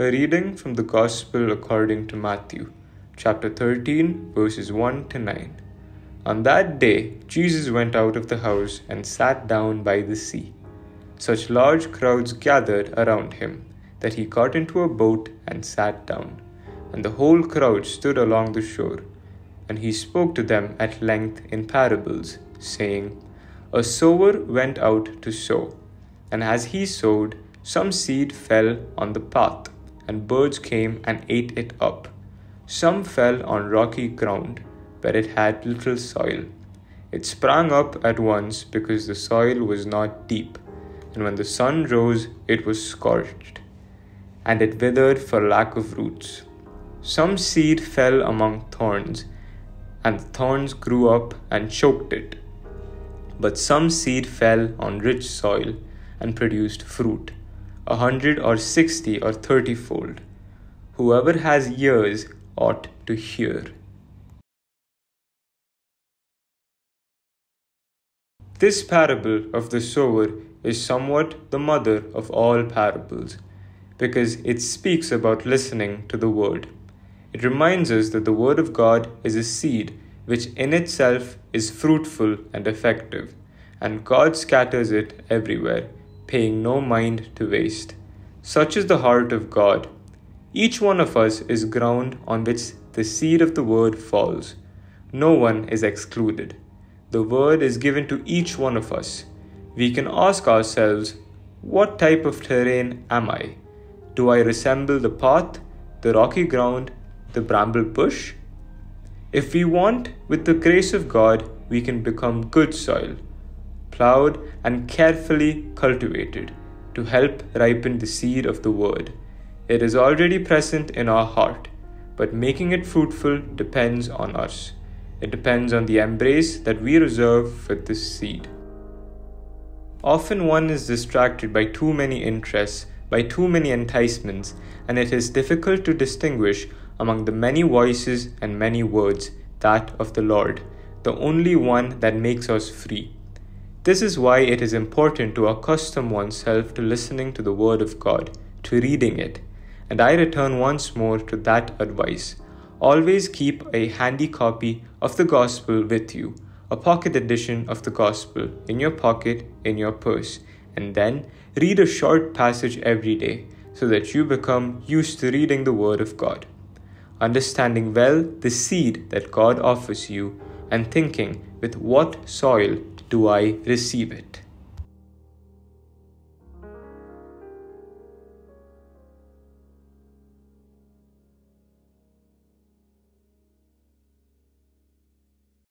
A reading from the Gospel according to Matthew, chapter 13, verses 1 to 9. On that day, Jesus went out of the house and sat down by the sea. Such large crowds gathered around him that he got into a boat and sat down, and the whole crowd stood along the shore. And he spoke to them at length in parables, saying, A sower went out to sow, and as he sowed, some seed fell on the path and birds came and ate it up. Some fell on rocky ground, where it had little soil. It sprang up at once because the soil was not deep, and when the sun rose, it was scorched, and it withered for lack of roots. Some seed fell among thorns, and the thorns grew up and choked it. But some seed fell on rich soil and produced fruit a hundred or sixty or thirty fold. Whoever has ears ought to hear. This parable of the sower is somewhat the mother of all parables because it speaks about listening to the word. It reminds us that the word of God is a seed which in itself is fruitful and effective, and God scatters it everywhere paying no mind to waste. Such is the heart of God. Each one of us is ground on which the seed of the word falls. No one is excluded. The word is given to each one of us. We can ask ourselves, What type of terrain am I? Do I resemble the path, the rocky ground, the bramble bush? If we want, with the grace of God, we can become good soil plowed, and carefully cultivated to help ripen the seed of the word. It is already present in our heart, but making it fruitful depends on us. It depends on the embrace that we reserve for this seed. Often one is distracted by too many interests, by too many enticements, and it is difficult to distinguish among the many voices and many words that of the Lord, the only one that makes us free. This is why it is important to accustom oneself to listening to the Word of God, to reading it. And I return once more to that advice. Always keep a handy copy of the Gospel with you, a pocket edition of the Gospel in your pocket, in your purse, and then read a short passage every day so that you become used to reading the Word of God. Understanding well the seed that God offers you and thinking with what soil do I receive it?